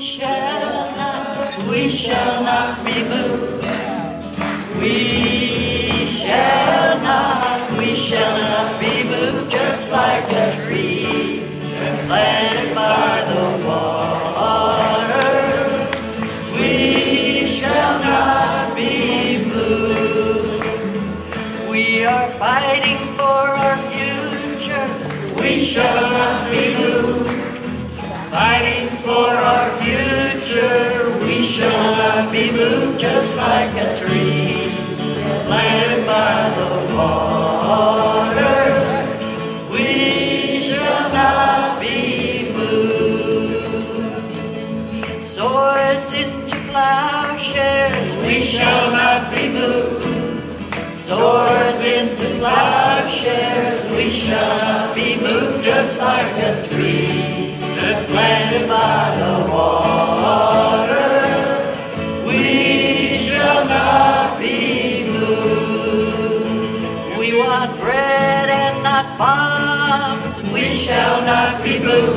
shall not, we shall not be moved. We shall not, we shall not be moved just like a tree planted by the water. We shall not be moved. We are fighting for our future. We shall be moved just like a tree planted by the water. We shall not be moved. Swords into plowshares, we shall not be moved. Swords into plowshares, we shall not be moved just like a tree that's planted by the water. want bread and not bombs, we shall not be blue.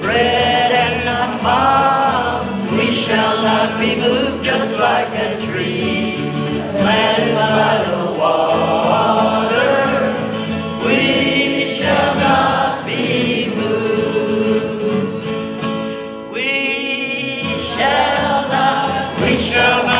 Bread and not bombs, we shall not be moved just like a tree planted by the water. We shall not be moved. We shall not, we shall not.